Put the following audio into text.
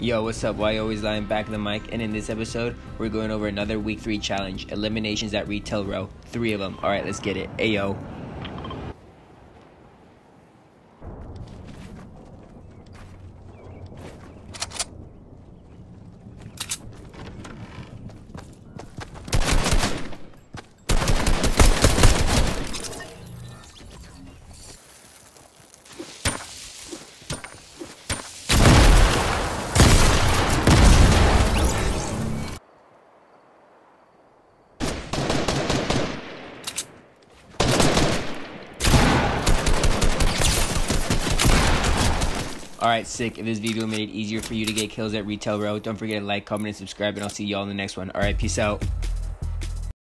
Yo, what's up? Why always lying back in the mic? And in this episode, we're going over another week three challenge eliminations at retail row. Three of them. All right, let's get it. Ayo. Alright, sick. If this video made it easier for you to get kills at retail row, don't forget to like, comment, and subscribe, and I'll see y'all in the next one. Alright, peace out.